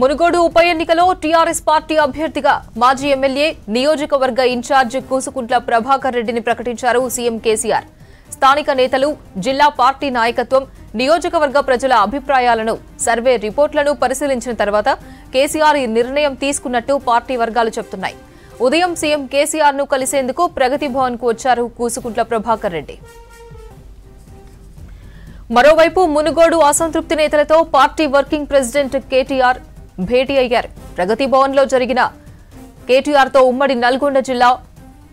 మునుగోడు ఉప ఎన్నికలో TRS party అభ్యర్థిగా మాజీ ఎమ్మెల్యే నియోజకవర్గ ఇన్ఛార్జ్ కూసుకుంట్ల ప్రభాకర్ రెడ్డిని ప్రకటించారు సీఎం కేసీఆర్. స్థానిక నేతలు జిల్లా పార్టీ నాయకత్వం నియోజకవర్గ ప్రజల అభిప్రాయాలను సర్వే రిపోర్టులను పరిశీలించిన తర్వాత కేసీఆర్ ఈ నిర్ణయం తీసుకున్నట్టు పార్టీ వర్గాలు చెబుతున్నాయి ఉదయం సీఎం కేసీఆర్ను కలిసేందుకు ప్రగతి భవన్కు వచ్చారు కూసుకుంట్ల ప్రభాకర్ రెడ్డి. మరోవైపు మునుగోడు అసంతృప్తి నేతలతో పార్టీ వర్కింగ్ ప్రెసిడెంట్ కేటీఆర్ భేటీ అయ్యారు. ప్రగతి భవన్లో జరిగిన కేటీఆర్తో ఉమ్మడి నల్గొండ జిల్లా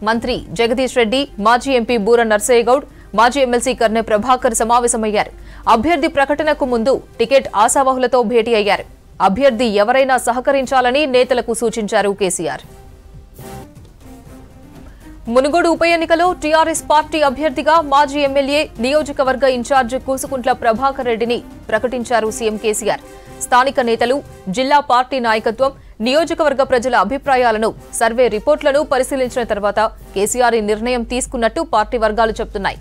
మంత్రి జగదీష్ రెడ్డి మాజీ ఎంపీ బూర నర్సయ్య గౌడ్ మాజీ ఎమ్మెల్సీ కర్నె ప్రభాకర్ సమావేశమయ్యారు. అభ్యర్థి ప్రకటనకు ముందు టికెట్ ఆశావహులతో భేటీ అయ్యారు. అభ్యర్థి ఎవరైనా సహకరించాలని నేతలకు సూచించారు కేసీఆర్. మునుగోడు ఉప ఎన్నికలో టీఆర్ఎస్ పార్టీ అభ్యర్థిగా మాజీ ఎమ్మెల్యే నియోజకవర్గ ఇన్ఛార్జ్ కూసుకుంట్ల ప్రభాకర్ రెడ్డిని ప్రకటించారు సీఎం కేసీఆర్. స్థానిక నేతలు జిల్లా పార్టీ నాయకత్వం నియోజకవర్గ ప్రజల అభిప్రాయాలను సర్వే రిపోర్టులను పరిశీలించిన తర్వాత కేసీఆర్ ఈ నిర్ణయం తీసుకున్నట్టు పార్టీ వర్గాలు చెబుతున్నాయి.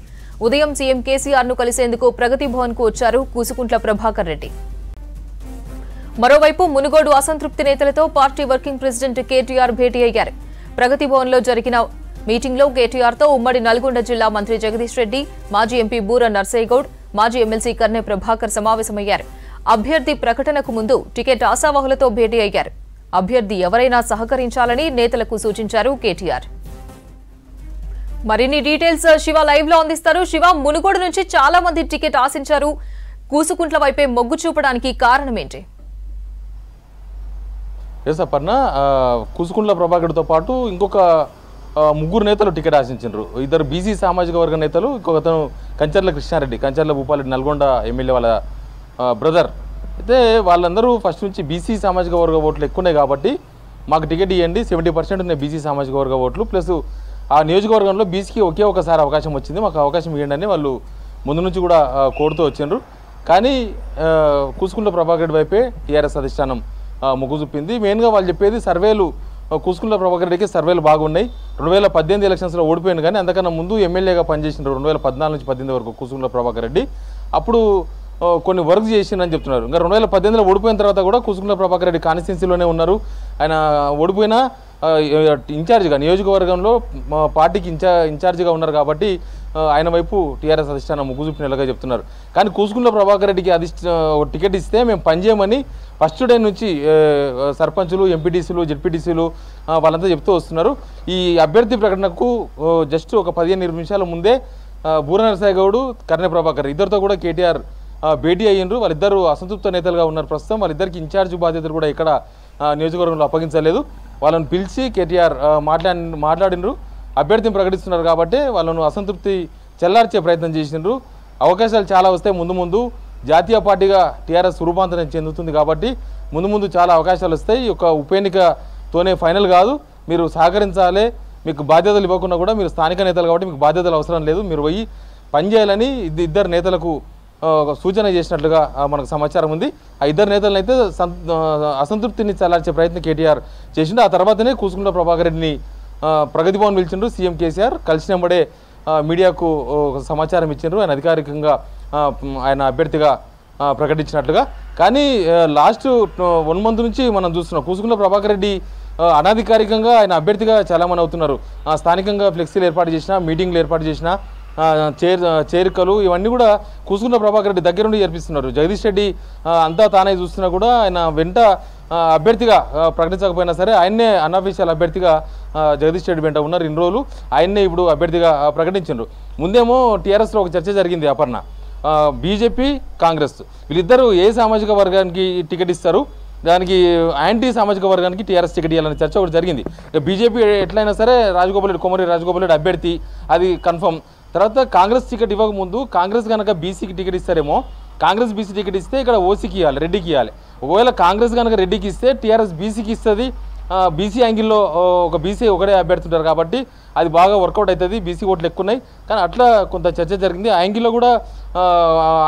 ఉదయం సీఎం కేసీఆర్ను కలిసేందుకు ప్రగతి భవన్కు వచ్చారు కూసుకుంట్ల ప్రభాకర్ రెడ్డి. మరోవైపు మునుగోడు అసంతృప్తి నేతలతో పార్టీ వర్కింగ్ ప్రెసిడెంట్ కేటీఆర్ భేటీ అయ్యారు. ప్రగతి భవన్లో జరిగిన మీటింగ్లో కేటీఆర్తో ఉమ్మడి నల్గొండ జిల్లా మంత్రి జగదీష్ రెడ్డి మాజీ ఎంపీ బూర నర్సయ్యగౌడ్ మాజీ ఎమ్మెల్సీ కర్నె ప్రభాకర్ సమావేశమయ్యారు. అభ్యర్థి ప్రకటనకు ముందు టికెట్ ఆశావహులతో భేటీ అయ్యారు. అభ్యర్థి ఎవరైనా సహకరించాలని నేతలకు సూచించారు కేటీఆర్. మరిన్ని డీటెయిల్స్ శివ లైవ్లో అందిస్తారు. శివ మునుగోడు నుంచి చాలా మంది టికెట్ ఆశించారు. కూసుకుంట్ల వైపే మొగ్గు చూపడానికి కారణం ఏంటి ఎస్ అపర్ణ కూసుకుంట్ల ప్రభాకర్తో పాటు ఇంకొక ముగ్గురు నేతలు టికెట్ ఆశించారు ఇద్దరు బీసీ సామాజిక వర్గ నేతలు ఇంకొకతను కంచర్ల కృష్ణారెడ్డి కంచర్ల భూపాలరెడ్డి నల్గొండ ఎమ్మెల్యే వాళ్ళ బ్రదర్. అయితే వాళ్ళందరూ ఫస్ట్ నుంచి బీసీ సామాజిక వర్గ ఓట్లు ఎక్కువ ఉన్నాయి కాబట్టి మాకు టికెట్ ఇవ్వండి సెవెంటీ పర్సెంట్ ఉన్నాయి బీసీ సామాజిక వర్గ ఓట్లు. ప్లస్ ఆ నియోజకవర్గంలో బీసీకి ఒకే ఒకసారి అవకాశం వచ్చింది మాకు అవకాశం ఇవ్వండి అని వాళ్ళు ముందు నుంచి కూడా కోరుతూ వచ్చిండ్రు. కానీ కూసుకుంట ప్రభాకర్ వైపే టీఆర్ఎస్ అధిష్టానం మొగ్గు చూపింది. మెయిన్గా వాళ్ళు చెప్పేది సర్వేలు కూసుకుంట ప్రభాకర్ రెడ్డికి సర్వేలు బాగున్నాయి. రెండు వేల పద్దెనిమిది ఎలక్షన్స్లో ఓడిపోయింది కానీ అంతకన్నా ముందు ఎమ్మెల్యేగా పనిచేసిన రెండు వేల పద్నాలుగు నుంచి పద్దెనిమిది వరకు కూసుకుంట ప్రభాకర్ రెడ్డి. అప్పుడు కొన్ని వర్క్ చేసిందని చెప్తున్నారు. ఇంకా రెండు వేల పద్దెనిమిదిలో ఓడిపోయిన తర్వాత కూడా కూసుకుంట ప్రభాకర్ రెడ్డి కాన్స్టిట్యున్సీలోనే ఉన్నారు. ఆయన ఓడిపోయినా ఇన్ఛార్జ్గా నియోజకవర్గంలో పార్టీకి ఇన్ఛా ఇన్ఛార్జ్గా ఉన్నారు కాబట్టి ఆయన వైపు టీఆర్ఎస్ అధిష్టానం ముగ్గు చూపినట్లుగా చెప్తున్నారు. కానీ కూసుకున్న ప్రభాకర్ రెడ్డికి అధిష్ట టికెట్ ఇస్తే మేము పనిచేయమని ఫస్ట్ డే నుంచి సర్పంచులు ఎంపీటీసీలు జెడ్పీటీసీలు వాళ్ళంతా చెప్తూ వస్తున్నారు. ఈ అభ్యర్థి ప్రకటనకు జస్ట్ ఒక పదిహేను ఇరవై నిమిషాల ముందే బూరనరసాయి బూర నరసాయి గౌడు కర్ణె ప్రభాకర్ ఇద్దరితో కూడా కేటీఆర్ భేటీ అయ్యిండ్రు. వాళ్ళిద్దరు అసంతృప్త నేతలుగా ఉన్నారు ప్రస్తుతం. వాళ్ళిద్దరికి ఇన్ఛార్జ్ బాధ్యతలు కూడా ఇక్కడ నియోజకవర్గంలో అప్పగించలేదు. వాళ్ళని పిలిచి కేటీఆర్ మాట్లాడి మాట్లాడినరు అభ్యర్థిని ప్రకటిస్తున్నారు కాబట్టి వాళ్ళను అసంతృప్తి చెల్లార్చే ప్రయత్నం చేసిండ్రు అవకాశాలు చాలా వస్తాయి ముందు ముందు జాతీయ పార్టీగా టీఆర్ఎస్ రూపాంతరం చెందుతుంది కాబట్టి ముందు ముందు చాలా అవకాశాలు వస్తాయి. ఈ యొక్క ఉప ఎన్నికతోనే ఫైనల్ కాదు. మీరు సహకరించాలి. మీకు బాధ్యతలు ఇవ్వకుండా కూడా మీరు స్థానిక నేతలు కాబట్టి మీకు బాధ్యతలు అవసరం లేదు. మీరు పోయి పనిచేయాలని ఇద్ద- ఇద్దరు నేతలకు సూచన చేసినట్లుగా మనకు సమాచారం ఉంది. ఆ ఇద్దరు నేతలను అయితే అసంతృప్తిని చల్లార్చే ప్రయత్నం కేటీఆర్ చేసిండు. ఆ తర్వాతనే కూసుకుంటా ప్రభాకర్ రెడ్డిని ప్రగతి భవన్ పిలిచిండ్రు సీఎం కేసీఆర్. కలిసినప్పుడే మీడియాకు సమాచారం ఇచ్చిండ్రు. ఆయన అధికారికంగా ఆయన అభ్యర్థిగా ప్రకటించినట్లుగా. కానీ లాస్ట్ వన్ మంత్ నుంచి మనం చూస్తున్నాం. కూసుకుంట్ల ప్రభాకర్ రెడ్డి అనాధికారికంగా అనధికారికంగా ఆయన అభ్యర్థిగా చాలామంది అవుతున్నారు. స్థానికంగా ఫ్లెక్సీలు ఏర్పాటు చేసిన మీటింగ్లు ఏర్పాటు చేసినా చేర్ చేరికలు ఇవన్నీ కూడా కూసుకున్న ప్రభాకర్ రెడ్డి దగ్గర నుండి జరిపిస్తున్నారు. జగదీష్ రెడ్డి అంతా తానే చూస్తున్నా కూడా ఆయన వెంట అభ్యర్థిగా ప్రకటించకపోయినా సరే ఆయన్నే అన్అఫీషియల్ అభ్యర్థిగా జగదీష్ రెడ్డి వెంట ఉన్నారు. ఇన్ని రోజులు ఆయన్నే ఇప్పుడు అభ్యర్థిగా ప్రకటించారు ముందేమో టీఆర్ఎస్లో ఒక చర్చ జరిగింది అపర్ణ. బీజేపీ కాంగ్రెస్. వీళ్ళిద్దరూ ఏ సామాజిక వర్గానికి టికెట్ ఇస్తారు? దానికి యాంటీ సామాజిక వర్గానికి టీఆర్ఎస్ టికెట్ ఇవ్వాలనే చర్చ ఒకటి జరిగింది. బీజేపీ ఎట్లయినా సరే రాజగోపాల్ రెడ్డి కొమరి రాజగోపాల్ రెడ్డి అభ్యర్థి అది కన్ఫర్మ్. తర్వాత కాంగ్రెస్ టికెట్ ఇవ్వకముందు కాంగ్రెస్ కనుక బీసీకి టికెట్ ఇస్తారేమో కాంగ్రెస్ బీసీ టికెట్ ఇస్తే ఇక్కడ ఓసీకి ఇవ్వాలి రెడ్డికి ఇవ్వాలి ఒకవేళ కాంగ్రెస్ కనుక రెడ్డికి ఇస్తే టీఆర్ఎస్ బీసీకి ఇస్తుంది బీసీ యాంగిల్లో ఒక బీసీ ఒకటే అభ్యర్థుంటారు కాబట్టి అది బాగా వర్కౌట్ అవుతుంది బీసీ ఓట్లు ఎక్కువ ఉన్నాయి కానీ అట్లా కొంత చర్చ జరిగింది. ఆ యాంగిల్లో కూడా ఆ,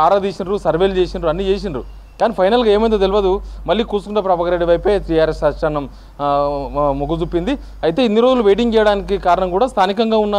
ఆరా తీసినారు సర్వేలు చేసినారు అన్నీ చేసినారు. కానీ ఫైనల్గా ఏమైందో తెలియదు మళ్ళీ కూసుకుంటే ప్రభాకర్ రెడ్డి వైపే టీఆర్ఎస్ అధిష్టానం మొగ్గుజుప్పింది మొగ్గు చూపింది. అయితే ఇన్ని రోజులు వెయిటింగ్ చేయడానికి కారణం కూడా స్థానికంగా ఉన్న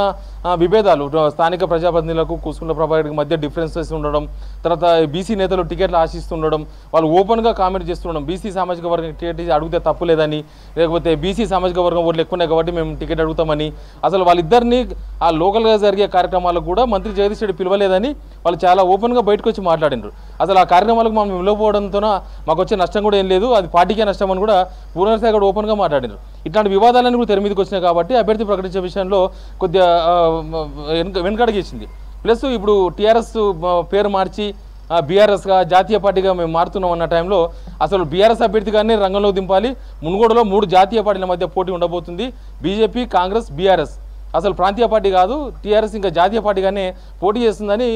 విభేదాలు. స్థానిక ప్రజాప్రతినిధులకు కూసుకుంట ప్రభాకర్ మధ్య డిఫరెన్సెస్ ఉండడం తర్వాత బీసీ నేతలు టికెట్లు ఆశిస్తుండడం వాళ్ళు ఓపెన్గా కామెంట్ చేస్తుండడం. బీసీ సామాజిక వర్గం టికెట్ అడిగితే తప్పు లేదని లేకపోతే బీసీ సామాజిక వర్గం ఓట్లు ఎక్కువ ఉన్నాయి కాబట్టి మేము టికెట్ అడుగుతామని. అసలు వాళ్ళిద్దరినీ ఆ లోకల్గా జరిగే కార్యక్రమాలకు కూడా మంత్రి జగదీష్ రెడ్డి పిలవలేదని వాళ్ళు చాలా ఓపెన్గా బయటకు వచ్చి మాట్లాడినారు. అసలు ఆ కార్యక్రమాలకు మనం లేకపోవడంతో మాకు వచ్చే నష్టం కూడా ఏం లేదు. అది పార్టీకే నష్టం అని కూడా పూర్ణశాఖ కూడా ఓపెన్గా మాట్లాడినారు. ఇట్లాంటి వివాదాలన్నీ కూడా తెర మీదకి వచ్చినాయి కాబట్టి అభ్యర్థి ప్రకటించే విషయంలో కొద్దిగా ఆ, ప్లస్ ఇప్పుడు టీఆర్ఎస్ పేరు మార్చి బీఆర్ఎస్గా జాతీయ పార్టీగా మేము మారుతున్నాం అన్న టైంలో అసలు బీఆర్ఎస్ అభ్యర్థిగానే రంగంలో దింపాలి. మునుగోడులో మూడు జాతీయ పార్టీల మధ్య పోటీ ఉండబోతుంది. BJP Congress BRS. అసలు ప్రాంతీయ పార్టీ కాదు టీఆర్ఎస్ ఇంకా జాతీయ పార్టీగానే పోటీ చేస్తుందని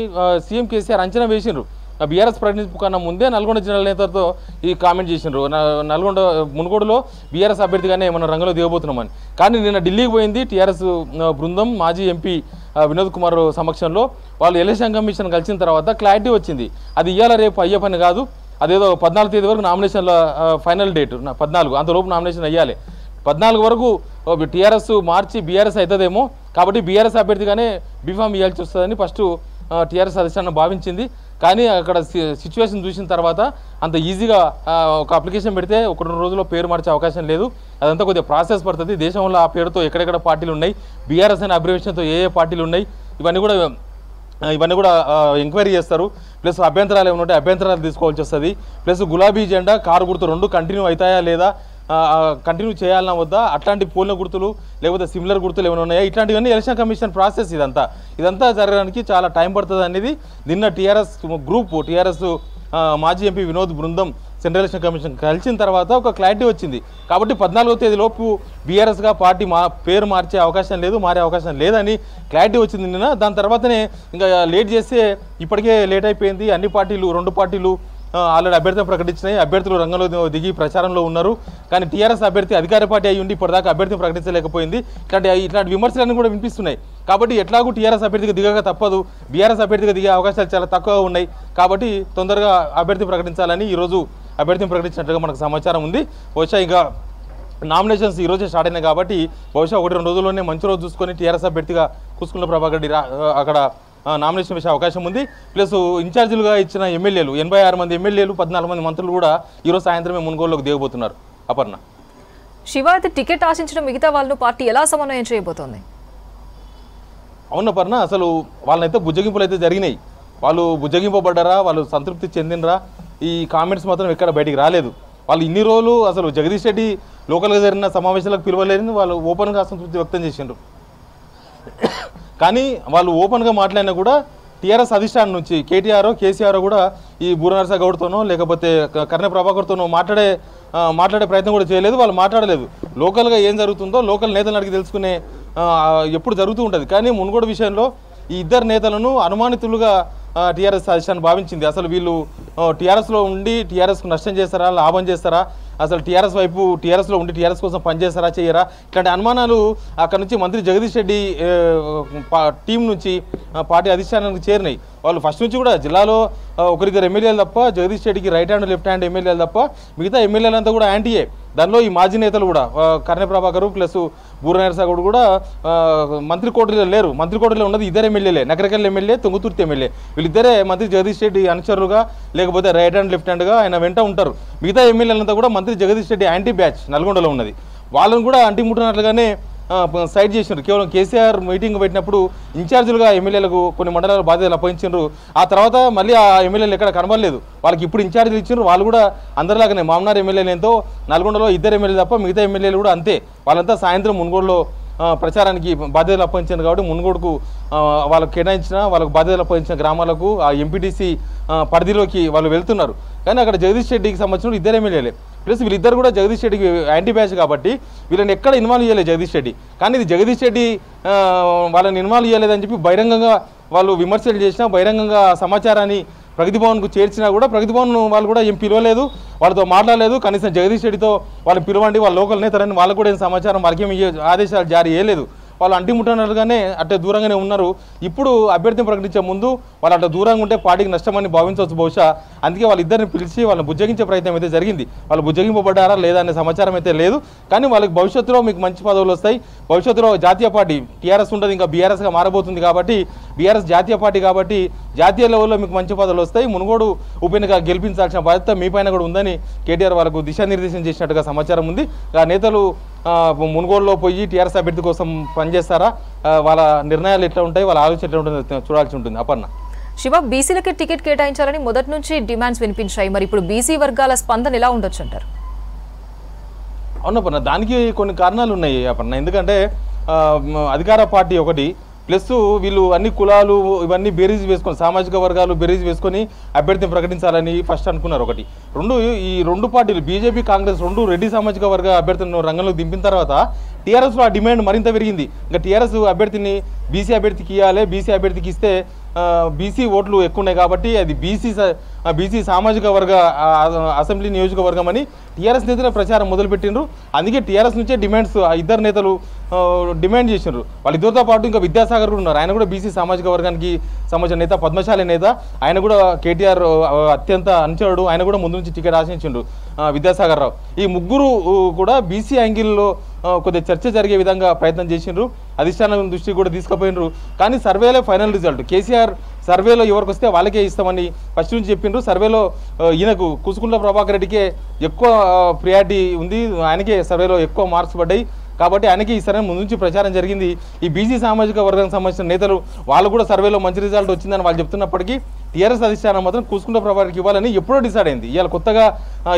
సీఎం కేసీఆర్ అంచనా వేసిండ్రు. బీఆర్ఎస్ ప్రతినిధి కన్నా ముందే నల్గొండ జిల్లా నేతలతో ఈ కామెంట్ చేసిండ్రు. నల్గొండ మునుగోడులో బీఆర్ఎస్ అభ్యర్థిగానే మనం రంగంలో దిగబోతున్నామని. కానీ నిన్న ఢిల్లీకి పోయింది టీఆర్ఎస్ బృందం మాజీ ఎంపీ వినోద్ కుమార్ సమక్షంలో. వాళ్ళు ఎలక్షన్ కమిషన్ కలిసిన తర్వాత క్లారిటీ వచ్చింది. అది ఇవాళ రేపు అయ్యే పని కాదు. అదేదో పద్నాలుగు తేదీ వరకు నామినేషన్ల ఫైనల్ డేట్. పద్నాలుగు. అంతలోపు నామినేషన్ అయ్యాలి. పద్నాలుగు వరకు టీఆర్ఎస్ మార్చి బీఆర్ఎస్ అవుతుందేమో కాబట్టి బీఆర్ఎస్ అభ్యర్థిగానే బీఫామ్ ఇవ్వాల్సి వస్తుందని ఫస్ట్ టీఆర్ఎస్ అధిష్టానం భావించింది. కానీ అక్కడ సిచ్యువేషన్ చూసిన తర్వాత అంత ఈజీగా ఒక అప్లికేషన్ పెడితే ఒక రెండు రోజుల్లో పేరు మార్చే అవకాశం లేదు. అదంతా కొద్దిగా ప్రాసెస్ పడుతుంది. దేశంలో ఆ పేరుతో ఎక్కడెక్కడ పార్టీలు ఉన్నాయి? బీఆర్ఎస్ అనే అబ్రివేషన్తో ఏ ఏ పార్టీలు ఉన్నాయి? ఇవన్నీ కూడా ఇవన్నీ కూడా ఎంక్వైరీ చేస్తారు. ప్లస్ అభ్యంతరాలు ఏమైనా ఉంటే అభ్యంతరాలు తీసుకోవాల్సి వస్తుంది. ప్లస్ గులాబీ జెండా కారు గుర్తు రెండు కంటిన్యూ అవుతాయా లేదా? కంటిన్యూ చేయాలన్నా వద్దా? అట్లాంటి పోలిన గుర్తులు లేకపోతే సిమిలర్ గుర్తులు ఏమైనా ఉన్నాయా? ఇట్లాంటివన్నీ ఎలక్షన్ కమిషన్ ప్రాసెస్ ఇదంతా. ఇదంతా జరగడానికి చాలా టైం పడుతుంది అనేది నిన్న టీఆర్ఎస్ గ్రూప్ టీఆర్ఎస్ మాజీ ఎంపీ వినోద్ బృందం సెంట్రల్ ఎలక్షన్ కమిషన్ కలిసిన తర్వాత ఒక క్లారిటీ వచ్చింది. కాబట్టి పద్నాలుగో తేదీలోపు బీఆర్ఎస్గా పార్టీ మా పేరు మార్చే అవకాశం లేదు మారే అవకాశం లేదని క్లారిటీ వచ్చింది నిన్న. దాని తర్వాతనే ఇంకా లేట్ చేస్తే ఇప్పటికే లేట్ అయిపోయింది. అన్ని పార్టీలు రెండు పార్టీలు ఆల్రెడీ అభ్యర్థులు ప్రకటించినాయి. అభ్యర్థులు రంగంలో దిగి ప్రచారంలో ఉన్నారు. కానీ టీఆర్ఎస్ అభ్యర్థి అధికార పార్టీ అయి ఉండి ఇప్పటిదాకా అభ్యర్థిని ప్రకటించలేకపోయింది. ఇట్లాంటి ఇట్లాంటి విమర్శలన్నీ కూడా వినిపిస్తున్నాయి. కాబట్టి ఎట్లాగూ టీఆర్ఎస్ అభ్యర్థిగా దిగక తప్పదు. బీఆర్ఎస్ అభ్యర్థిగా దిగే అవకాశాలు చాలా తక్కువగా ఉన్నాయి. కాబట్టి తొందరగా అభ్యర్థి ప్రకటించాలని ఈరోజు అభ్యర్థిని ప్రకటించినట్టుగా మనకు సమాచారం ఉంది. బహుశా ఇంకా నామినేషన్స్ ఈ రోజే స్టార్ట్ అయినాయి కాబట్టి బహుశా ఒకటి రెండు రోజుల్లోనే మంచి రోజు చూసుకొని టీఆర్ఎస్ అభ్యర్థిగా కూసుకున్న ప్రభాకర్ రెడ్డి అక్కడ నామినేషన్ వేసే అవకాశం ఉంది. ప్లస్ ఇన్ఛార్జీలుగా ఇచ్చిన ఎమ్మెల్యేలు ఎనభై ఆరు మంది ఎమ్మెల్యేలు పద్నాలుగు మంది మంత్రులు కూడా ఈరోజు సాయంత్రమే మున్గోలులోకి దిగబోతున్నారు. అపర్ణ. శివ అయితే టికెట్ ఆశించిన మిగతా వాళ్ళను పార్టీ ఎలా సమన్వయం చేయబోతోంది? అవును పర్ణ అసలు వాళ్ళనైతే బుజ్జగింపులు అయితే జరిగినాయి. వాళ్ళు బుజ్జగింపబడ్డారా వాళ్ళు సంతృప్తి చెందినరా ఈ కామెంట్స్ మాత్రం ఎక్కడ బయటికి రాలేదు. వాళ్ళు ఇన్ని రోజులు అసలు జగదీష్ రెడ్డి లోకల్గా జరిగిన సమావేశాలకు పిలవలేదని వాళ్ళు ఓపెన్గా అసంతృప్తి వ్యక్తం చేసిండ్రు. కానీ వాళ్ళు ఓపెన్గా మాట్లాడినా కూడా టీఆర్ఎస్ అధిష్టానం నుంచి కేటీఆర్ కేసీఆర్ కూడా ఈ బూరనరస గౌడ్తోనో లేకపోతే కర్ణ ప్రభాకర్తోనో మాట్లాడే మాట్లాడే ప్రయత్నం కూడా చేయలేదు వాళ్ళు మాట్లాడలేదు. లోకల్గా ఏం జరుగుతుందో లోకల్ నేతలను అడిగి తెలుసుకునే ఎప్పుడు జరుగుతూ ఉంటుంది. కానీ మునుగోడు విషయంలో ఈ ఇద్దరు నేతలను అనుమానితులుగా టీఆర్ఎస్ అధిష్టానం భావించింది. అసలు వీళ్ళు టీఆర్ఎస్లో ఉండి టీఆర్ఎస్కు నష్టం చేస్తారా లాభం చేస్తారా అసలు టీఆర్ఎస్ వైపు టీఆర్ఎస్లో ఉండి టీఆర్ఎస్ కోసం పనిచేస్తారా చేయరా? ఇట్లాంటి అనుమానాలు అక్కడ నుంచి మంత్రి జగదీష్ రెడ్డి టీం నుంచి పార్టీ అధిష్టానానికి చేరినాయి. వాళ్ళు ఫస్ట్ నుంచి కూడా జిల్లాలో ఒకరిద్దరు ఎమ్మెల్యేలు తప్ప జగదీష్ రెడ్డికి రైట్ హ్యాండ్ లెఫ్ట్ హ్యాండ్ ఎమ్మెల్యేలు తప్ప మిగతా ఎమ్మెల్యేలంతా కూడా యాంటీఏ దానిలో ఈ మాజీ నేతలు కూడా ఆ, ప్రభాకరు ప్లస్ ప్లస్ బూరనరసాగౌడ్ కూడా మంత్రి కోటలో లేరు. మంత్రి కోటలో ఉన్నది ఇద్దరు ఎమ్మెల్యేలే నగరకల్ ఎమ్మెల్యే తుంగుతుర్తి ఎమ్మెల్యే. వీళ్ళిద్దరే మంత్రి జగదీష్ రెడ్డి అనుచరులుగా లేకపోతే రైట్ హ్యాండ్ లెఫ్ట్ హ్యాండ్గా ఆయన వెంట ఉంటారు. మిగతా ఎమ్మెల్యేలంతా కూడా మంత్రి జగదీష్ రెడ్డి యాంటీ బ్యాచ్ నల్గొండలో ఉన్నది. వాళ్ళని కూడా అంటి ముట్టినట్లుగానే సైడ్ చేసినారు కేవలం కేసీఆర్ మీటింగ్ పెట్టినప్పుడు ఇన్ఛార్జీలుగా ఎమ్మెల్యేలకు కొన్ని మండలాల బాధ్యతలు అప్పగించారు ఆ తర్వాత మళ్ళీ ఆ ఎమ్మెల్యేలు ఎక్కడ కనబడలేదు. వాళ్ళకి ఇప్పుడు ఇన్ఛార్జీలు ఇచ్చారు వాళ్ళు కూడా అందరిలాగానే మామనార్ ఎమ్మెల్యేలు ఎంతో నల్గొండలో ఇద్దరు ఎమ్మెల్యేలు తప్ప మిగతా ఎమ్మెల్యేలు కూడా అంతే. వాళ్ళంతా సాయంత్రం మునుగోడులో ప్రచారానికి బాధ్యతలు అప్పగించారు కాబట్టి మునుగోడుకు వాళ్ళకు కేటాయించిన వాళ్ళకు బాధ్యతలు అప్పగించిన గ్రామాలకు ఆ ఎంపీటీసీ పరిధిలోకి వాళ్ళు వెళ్తున్నారు. కానీ అక్కడ జగదీష్ రెడ్డికి సంబంధించిన ఇద్దరు ఎమ్మెల్యేలే. ప్లస్ వీళ్ళిద్దరు కూడా జగదీష్ రెడ్డికి యాంటీ బ్యాచ్ కాబట్టి వీళ్ళని ఎక్కడ ఇన్వాల్వ్ చేయలేదు జగదీష్ రెడ్డి. కానీ ఇది జగదీష్ రెడ్డి వాళ్ళని ఇన్వాల్వ్ చేయలేదని చెప్పి బహిరంగంగా వాళ్ళు విమర్శలు చేసినా బహిరంగంగా సమాచారాన్ని ప్రగతి భవన్కు చేర్చినా కూడా ప్రగతి భవన్ వాళ్ళు కూడా ఏం పిలవలేదు. వాళ్ళతో మాట్లాడలేదు. కనీసం జగదీష్ రెడ్డితో వాళ్ళు పిలవండి వాళ్ళ లోకల్ నేతలని వాళ్ళకు కూడా ఏం సమాచారం వాళ్ళకి ఏం ఆదేశాలు జారీ చేయలేదు. వాళ్ళు అంటిముట్టనట్టుగానే అట్టే దూరంగానే ఉన్నారు. ఇప్పుడు అభ్యర్థిని ప్రకటించే ముందు వాళ్ళు అట్లా దూరంగా ఉంటే పార్టీకి నష్టమని భావించవచ్చు బహుశా. అందుకే వాళ్ళిద్దరిని పిలిచి వాళ్ళని బుజ్జగించే ప్రయత్నం అయితే జరిగింది. వాళ్ళు బుజ్జగింపబడ్డారా లేదా అనే సమాచారం అయితే లేదు. కానీ వాళ్ళకి భవిష్యత్తులో మీకు మంచి పదవులు వస్తాయి. భవిష్యత్తులో జాతీయ పార్టీ టీఆర్ఎస్ ఉండదు ఇంకా బీఆర్ఎస్గా మారబోతుంది కాబట్టి బీఆర్ఎస్ జాతీయ పార్టీ కాబట్టి జాతీయ లెవెల్లో మీకు మంచి పదవులు వస్తాయి. మునుగోడు ఉప ఎన్నిక గెలిపించాల్సిన బాధ్యత మీ పైన కూడా ఉందని కేటీఆర్ వాళ్ళకు దిశానిర్దేశం చేసినట్టుగా సమాచారం ఉంది. ఆ నేతలు మునుగోడులో పోయి టీఆర్ఎస్ అభ్యర్థి కోసం పనిచేస్తారా? వాళ్ళ నిర్ణయాలు ఎట్లా ఉంటాయి? వాళ్ళ ఆలోచన ఎట్లా ఉంటుందో? చూడాల్సి ఉంటుంది. అపర్ణ. శివ బీసీలకి టికెట్ కేటాయించాలని మొదటి నుంచి డిమాండ్స్ వినిపించాయి. మరి ఇప్పుడు బీసీ వర్గాల స్పందన ఎలా ఉండొచ్చు అంటారు అవునప్పన్న దానికి కొన్ని కారణాలు ఉన్నాయి అపర్ణ. ఎందుకంటే అధికార పార్టీ ఒకటి ప్లస్ వీళ్ళు అన్ని కులాలు ఇవన్నీ బేరీజ్ వేసుకొని సామాజిక వర్గాలు బేరీజ్ వేసుకొని అభ్యర్థిని ప్రకటించాలని ఫస్ట్ అనుకున్నారు ఒకటి. రెండు ఈ రెండు పార్టీలు బీజేపీ కాంగ్రెస్ రెండు రెడ్డి సామాజిక వర్గ అభ్యర్థులను రంగంలోకి దింపిన తర్వాత టీఆర్ఎస్లో ఆ డిమాండ్ మరింత పెరిగింది. ఇంకా టీఆర్ఎస్ అభ్యర్థిని బీసీ అభ్యర్థికి ఇవ్వాలి బీసీ అభ్యర్థికి ఇస్తే బీసీ ఓట్లు ఎక్కువ ఉన్నాయి కాబట్టి అది బీసీ బీసీ సామాజిక వర్గ అసెంబ్లీ నియోజకవర్గం అని టీఆర్ఎస్ నేతల ప్రచారం మొదలుపెట్టిండ్రు. అందుకే టీఆర్ఎస్ నుంచే డిమాండ్స్ ఆ ఇద్దరు నేతలు డిమాండ్ చేసిండ్రు వాళ్ళిద్దరితో పాటు ఇంకా విద్యాసాగర్ కూడా ఉన్నారు. ఆయన కూడా బీసీ సామాజిక వర్గానికి సంబంధించిన నేత పద్మశాలి నేత. ఆయన కూడా కేటీఆర్ అత్యంత అంచాడు ఆయన కూడా ముందు నుంచి టికెట్ ఆశించిండు విద్యాసాగర్ రావు ఈ ముగ్గురు కూడా బీసీ యాంగిల్లో కొద్దిగా చర్చ జరిగే విధంగా ప్రయత్నం చేసిండ్రు. అధిష్టానం దృష్టికి కూడా తీసుకుపోయినరు కానీ సర్వేలో ఫైనల్ రిజల్ట్. కేసీఆర్ సర్వేలో ఎవరికి వస్తే వాళ్ళకే ఇస్తామని ఫస్ట్ నుంచి చెప్పిండ్రు. సర్వేలో ఈయనకు కుసుకుంట్ల ప్రభాకర్ రెడ్డికే ఎక్కువ ప్రియారిటీ ఉంది. ఆయనకే సర్వేలో ఎక్కువ మార్క్స్ పడ్డాయి. కాబట్టి ఆయనకి ఈసారి ముందు నుంచి ప్రచారం జరిగింది. ఈ బీసీ సామాజిక వర్గానికి సంబంధించిన నేతలు వాళ్ళు కూడా సర్వేలో మంచి రిజల్ట్ వచ్చిందని వాళ్ళు చెప్తున్నప్పటికీ టీఆర్ఎస్ అధిష్టానం మాత్రం కూసుకుంట ప్రభాకర్కి ఇవ్వాలని ఎప్పుడో డిసైడ్ అయింది. ఇవాళ కొత్తగా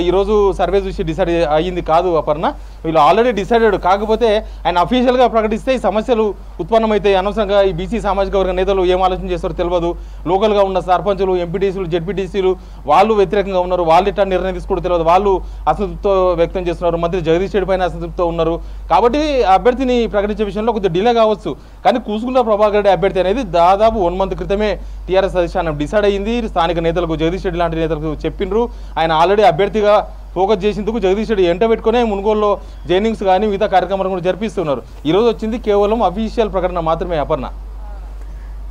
ఈరోజు సర్వే చూసి డిసైడ్ అయ్యింది కాదు అపర్ణ. వీళ్ళు ఆల్రెడీ డిసైడెడ్. కాకపోతే ఆయన అఫీషియల్గా ప్రకటిస్తే ఈ సమస్యలు ఉత్పన్నమవుతాయి. అనవసరంగా ఈ బీసీ సామాజిక వర్గ నేతలు ఏం ఆలోచన చేస్తారో తెలియదు. లోకల్గా ఉన్న సర్పంచులు ఎంపీటీసీలు జెడ్పీటీసీలు వాళ్ళు వ్యతిరేకంగా ఉన్నారు. వాళ్ళు ఇట్లా నిర్ణయం తీసుకోవడం తెలియదు. వాళ్ళు అసంతృప్తితో వ్యక్తం చేస్తున్నారు. మంత్రి జగదీష్ రెడ్డి పైన అసంతృప్తితో ఉన్నారు. కాబట్టి అభ్యర్థిని ప్రకటించే విషయంలో కొద్దిగా డిలే కావచ్చు. కానీ కూసుకున్న ప్రభాకర్ రెడ్డి అభ్యర్థి అనేది దాదాపు వన్ మంత్ క్రితమే టీఆర్ఎస్ అధిష్టానం డిసైడ్ అయ్యింది స్థానిక నేతలకు జగదీష్ రెడ్డి లాంటి నేతలకు చెప్పిండ్రు ఆయన ఆల్రెడీ అభ్యర్థిగా ఫోకస్ చేసేందుకు జగదీష్ రెడ్డి ఎంట పెట్టుకునే మునుగోలులో జైనింగ్స్ కానీ మిగతా కార్యక్రమాలు కూడా జరిపిస్తున్నారు. ఈరోజు వచ్చింది కేవలం అఫీషియల్ ప్రకటన మాత్రమే అపర్ణ.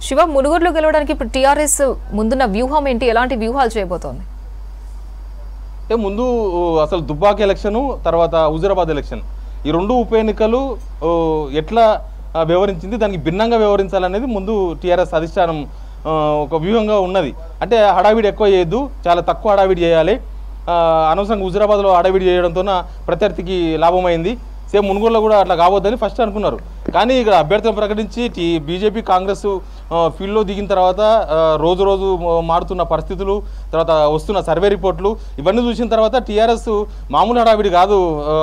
శివ మునుగోడులో గెలవడానికి ఇప్పుడు టీఆర్ఎస్ ముందున్న వ్యూహం ఏంటి? ఎలాంటి వ్యూహాలు చేయబోతోంది? అంటే ముందు అసలు దుబ్బాక ఎలక్షన్ తర్వాత హుజురాబాద్ ఎలక్షన్. ఈ రెండు ఉప ఎన్నికలు ఎట్లా ఆ, వ్యవహరించింది దానికి భిన్నంగా వ్యవహరించాలనేది ముందు టీఆర్ఎస్ అధిష్టానం ఒక వ్యూహంగా ఉన్నది. అంటే హడావిడి ఎక్కువ చేయొద్దు చాలా తక్కువ హడావిడి చేయాలి. అనవసరంగా హుజరాబాద్లో హడావిడి చేయడంతో ప్రత్యర్థికి లాభమైంది. సేమ్ మునుగోడులో కూడా అట్లా కావద్దని ఫస్ట్ అనుకున్నారు. కానీ ఇక్కడ అభ్యర్థులను ప్రకటించి బీజేపీ కాంగ్రెస్ ఫీల్డ్లో దిగిన తర్వాత రోజు రోజు మారుతున్న పరిస్థితులు తర్వాత వస్తున్న సర్వే రిపోర్ట్లు ఇవన్నీ చూసిన తర్వాత టీఆర్ఎస్ మామూలు హడావిడి కాదు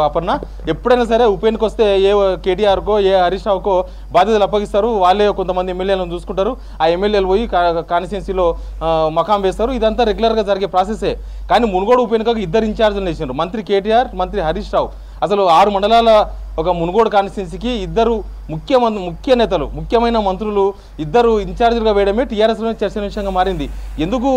అపర్ణ. ఎప్పుడైనా సరే ఉప ఎన్నిక వస్తే ఏ కేటీఆర్కో ఏ హరీష్ రావుకో బాధ్యతలు అప్పగిస్తారు. వాళ్ళే కొంతమంది ఎమ్మెల్యేలను చూసుకుంటారు. ఆ ఎమ్మెల్యేలు పోయి కాన్స్టిట్యున్సీలో మకాం వేస్తారు. ఇదంతా రెగ్యులర్గా జరిగే ప్రాసెసే. కానీ మునుగోడు ఉప ఎన్నికకు ఇద్దరు ఇన్ఛార్జీలు వేసినారు మంత్రి కేటీఆర్ మంత్రి హరీష్ రావు. అసలు ఆరు మండలాల ఒక మునుగోడు కాన్స్టిట్యున్సీకి ఇద్దరు ముఖ్య ముఖ్య నేతలు ముఖ్యమైన మంత్రులు ఇద్దరు ఇన్ఛార్జీలుగా వేయడమే టీఆర్ఎస్లో చర్చనీయాంశంగా మారింది. ఎందుకు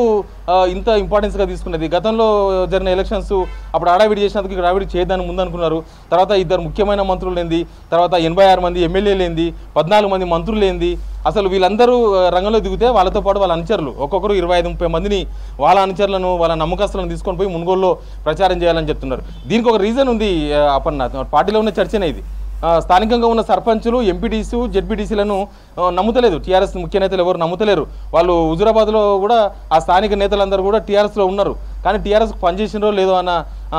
ఇంత ఇంపార్టెన్స్గా తీసుకున్నది? గతంలో జరిగిన ఎలక్షన్స్ అప్పుడు ఆడావిడి చేసినందుకు ఇక్కడ ఆవిడ చేయదని ముందు అనుకున్నారు తర్వాత ఇద్దరు ముఖ్యమైన మంత్రులు ఏంది తర్వాత ఎనభై ఆరు మంది ఎమ్మెల్యేలు ఏంది పద్నాలుగు మంది మంత్రులు ఏంది అసలు వీళ్ళందరూ రంగంలో దిగితే వాళ్ళతో పాటు వాళ్ళ అనుచరులు ఒక్కొక్కరు ఇరవై ఐదు ముప్పై మందిని వాళ్ళ అనుచరులను వాళ్ళ నమ్మకస్తులను తీసుకొని పోయి మునుగోలులో ప్రచారం చేయాలని చెప్తున్నారు. దీనికి ఒక రీజన్ ఉంది ఆ, అపర్ణ. పార్టీలో ఉన్న చర్చనే ఇది. స్థానికంగా ఉన్న సర్పంచులు ఎంపీటీసీ జెడ్పీటీసీలను నమ్ముతలేదు. టీఆర్ఎస్ ముఖ్య నేతలు ఎవరు నమ్ముతలేరు. వాళ్ళు హుజురాబాద్లో కూడా ఆ స్థానిక నేతలందరూ కూడా టీఆర్ఎస్లో ఉన్నారు. కానీ టీఆర్ఎస్ పనిచేసినరో లేదో అన్న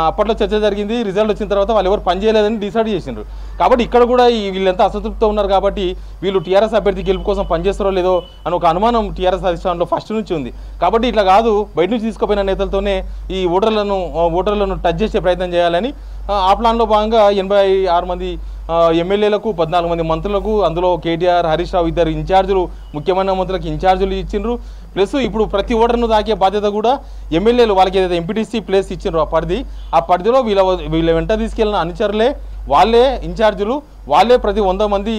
అప్పట్లో చర్చ జరిగింది రిజల్ట్ వచ్చిన తర్వాత వాళ్ళు ఎవరు పనిచేయలేదని డిసైడ్ చేసిండ్రు. కాబట్టి ఇక్కడ కూడా వీళ్ళంతా అసంతృప్తితో ఉన్నారు కాబట్టి వీళ్ళు టీఆర్ఎస్ అభ్యర్థి గెలుపు కోసం పనిచేస్తారో లేదో అని ఒక అనుమానం టీఆర్ఎస్ అధిష్టానంలో ఫస్ట్ నుంచి ఉంది. కాబట్టి ఇట్లా కాదు బయట నుంచి తీసుకుపోయిన నేతలతోనే ఈ ఓటర్లను ఓటర్లను టచ్ చేసే ప్రయత్నం చేయాలని ఆ, ప్లాన్లో భాగంగా ఎనభై ఆరు మంది ఎమ్మెల్యేలకు పద్నాలుగు మంది మంత్రులకు అందులో కేటీఆర్ హరీష్ రావు ఇద్దరు ఇన్ఛార్జీలు ముఖ్యమైన మంత్రులకు ఇన్ఛార్జీలు ఇచ్చిండ్రు. ప్లస్ ఇప్పుడు ప్రతి ఓటర్ను తాకే బాధ్యత కూడా ఎమ్మెల్యేలు వాళ్ళకి ఏదైతే ఎంపీటీసీ ప్లేస్ ఇచ్చిండ్రు ఆ పరిధి ఆ పరిధిలో వీళ్ళ వీళ్ళ వెంట తీసుకెళ్ళిన అనుచరులే వాళ్ళే ఇన్ఛార్జీలు వాళ్ళే ప్రతి వంద మంది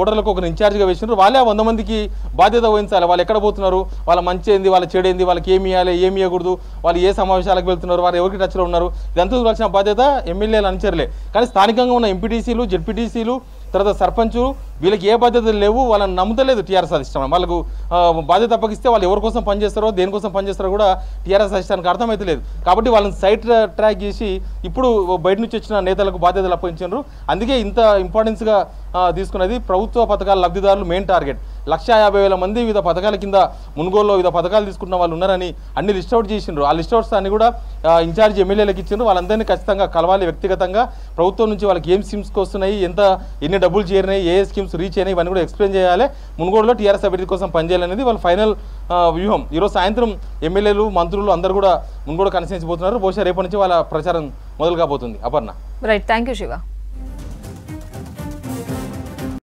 ఓటర్లకు ఒక ఇన్ఛార్జిగా వేసినారు. వాళ్ళే ఆ వంద మందికి బాధ్యత వహించాలి. వాళ్ళు ఎక్కడ పోతున్నారు? వాళ్ళ మంచి ఏంది? వాళ్ళ చెడు ఏంది? వాళ్ళకి ఏమి ఇవ్వాలి ఏమి ఇవ్వకూడదు వాళ్ళు ఏ సమావేశాలకు వెళ్తున్నారు? వారు ఎవరికి టచ్లో ఉన్నారు? ఇదంతా చూడాల్సిన బాధ్యత ఎమ్మెల్యేలు అనుచరులే. కానీ స్థానికంగా ఉన్న ఎంపీటీసీలు జెడ్పీటీసీలు తర్వాత సర్పంచు వీళ్ళకి ఏ బాధ్యతలు లేవు వాళ్ళని నమ్ముతలేదు టీఆర్ఎస్ అధిష్టానం. వాళ్ళకు బాధ్యత అప్పగిస్తే వాళ్ళు ఎవరి కోసం పనిచేస్తారో దేనికోసం పనిచేస్తారో కూడా టీఆర్ఎస్ అధిష్టానికి అర్థమైతలేదు కాబట్టి వాళ్ళని సైడ్ ట్రాక్ చేసి ఇప్పుడు బయట నుంచి వచ్చిన నేతలకు బాధ్యతలు అప్పగించారు అందుకే ఇంత ఇంపార్టెన్స్గా తీసుకున్నది ప్రభుత్వ పథకాల లబ్ధిదారులు మెయిన్ టార్గెట్ లక్ష యాభై వేల మంది వివిధ పథకాల కింద మునుగోలులో వివిధ పథకాలు తీసుకున్న వాళ్ళు ఉన్నారని అన్ని లిస్ట్ అవుట్ చేసిండ్రు. ఆ లిస్ట్ అవుట్స్ అన్ని కూడా ఇన్ఛార్జ్ ఎమ్మెల్యేలకు ఇచ్చిండ్రు. వాళ్ళందరినీ ఖచ్చితంగా కలవాలి వ్యక్తిగతంగా. ప్రభుత్వం నుంచి వాళ్ళకి ఏం స్కీమ్స్కి వస్తున్నాయి ఎంత ఎన్ని డబ్బులు చేరినాయి ఏ స్కీమ్స్ రీచ్ అయినాయి ఇవన్నీ కూడా ఎక్స్ప్లెయిన్ చేయాలి. మునుగోడులో టీఆర్ఎస్ అభ్యర్థి కోసం పనిచేయాలనేది వాళ్ళ ఫైనల్ వ్యూహం. ఈరోజు సాయంత్రం ఎమ్మెల్యేలు మంత్రులు అందరూ కూడా మునుగోడు కన్సెన్స్ బహుశా రేపటి నుంచి వాళ్ళ ప్రచారం మొదలు కాబోతుంది Aparna. Right thank you Shiva